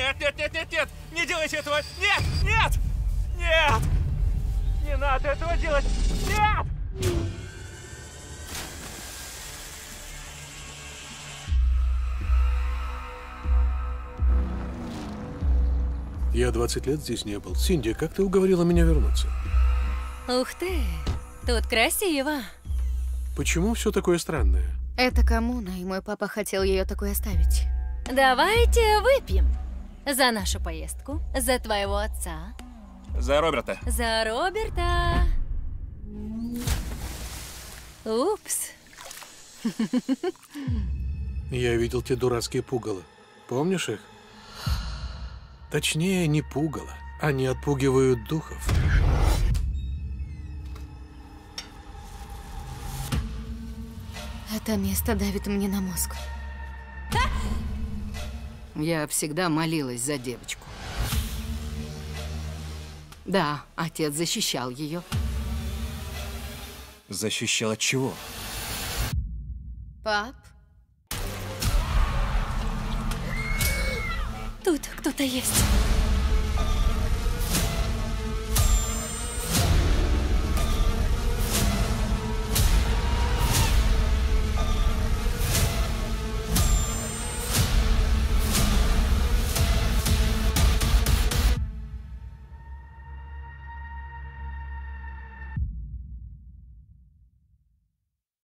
Нет, нет, нет, нет, нет! Не делайте этого! Нет! Нет! Нет! Не надо этого делать! Нет! Я 20 лет здесь не был. Синди, как ты уговорила меня вернуться? Ух ты, тут красиво. Почему все такое странное? Это коммуна, и мой папа хотел ее такой оставить. Давайте выпьем. За нашу поездку, за твоего отца, За Роберта. за Роберта. Упс. Я видел те дурацкие пугало. Помнишь их? Точнее, не пугало. Они отпугивают духов. Это место давит мне на мозг. Я всегда молилась за девочку. Да, отец защищал ее. Защищал от чего? Пап, Тут кто-то есть.